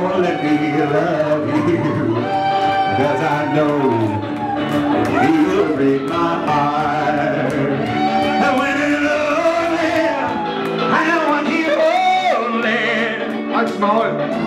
gonna let me love you Cause I know you'll break my heart. And when it's lonely I know I'm here only I'm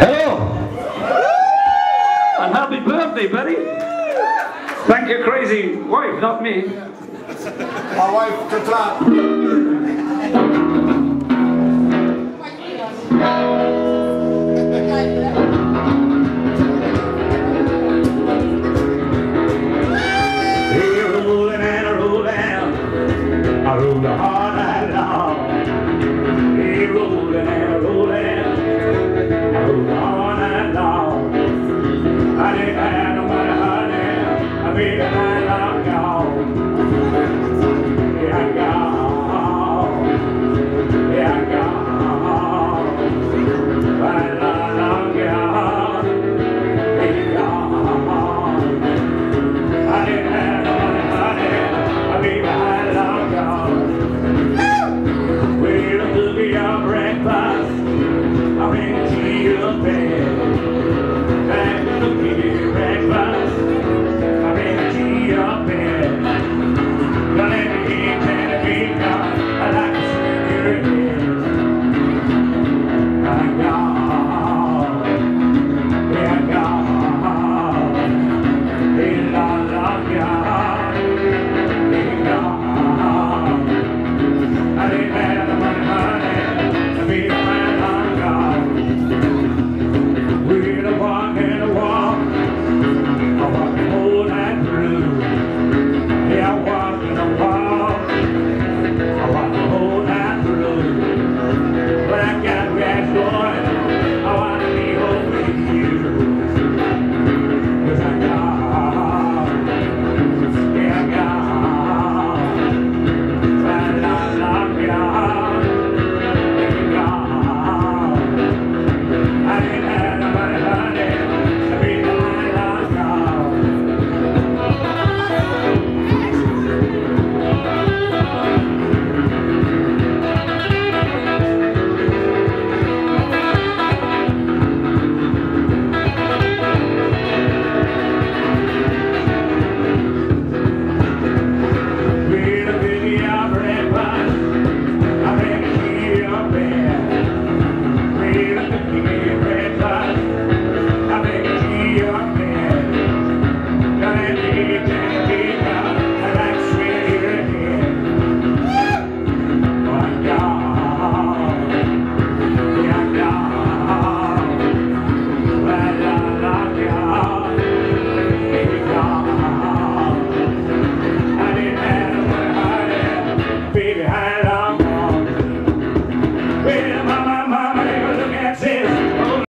Hello. And happy birthday, buddy. Thank your crazy wife, not me. My wife can clap. the heart Amen.